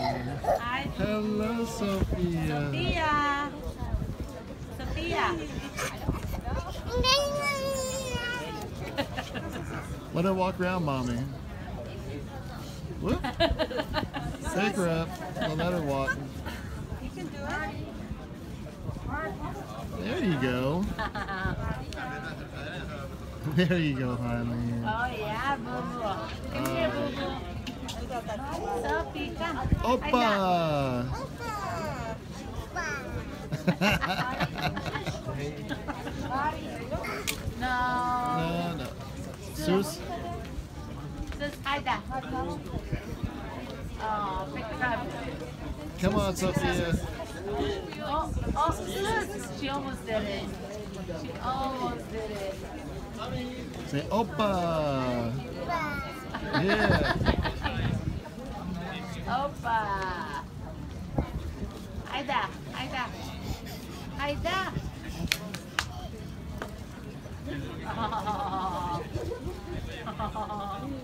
Hi. Hello, Sophia. Sophia. Sophia. Let her walk around, mommy. Whoop. Take her up. Don't let her walk. You can do it. There you go. There you go, honey. Oh yeah, Sophie, come. Opa! No. no, no. Sus? Sus, Ida. Oh, pick her up. Come on, Sophia. Oh, oh, Sus. She almost did it. She almost did it. Say Opa! Yeah. Opa. Aida, Aida. Aida. Oh. Sus.